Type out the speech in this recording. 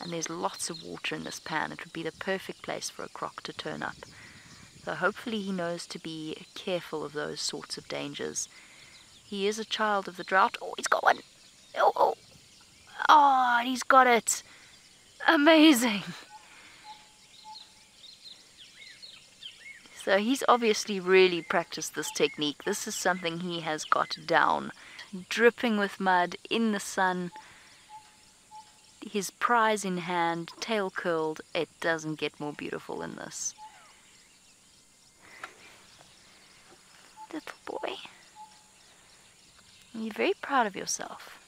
and there's lots of water in this pan. It would be the perfect place for a croc to turn up. So hopefully he knows to be careful of those sorts of dangers. He is a child of the drought. Oh, he's got one. Oh, oh. Oh, he's got it. Amazing. So he's obviously really practiced this technique. This is something he has got down. Dripping with mud in the sun, his prize in hand, tail curled. It doesn't get more beautiful than this. Little boy. You're very proud of yourself.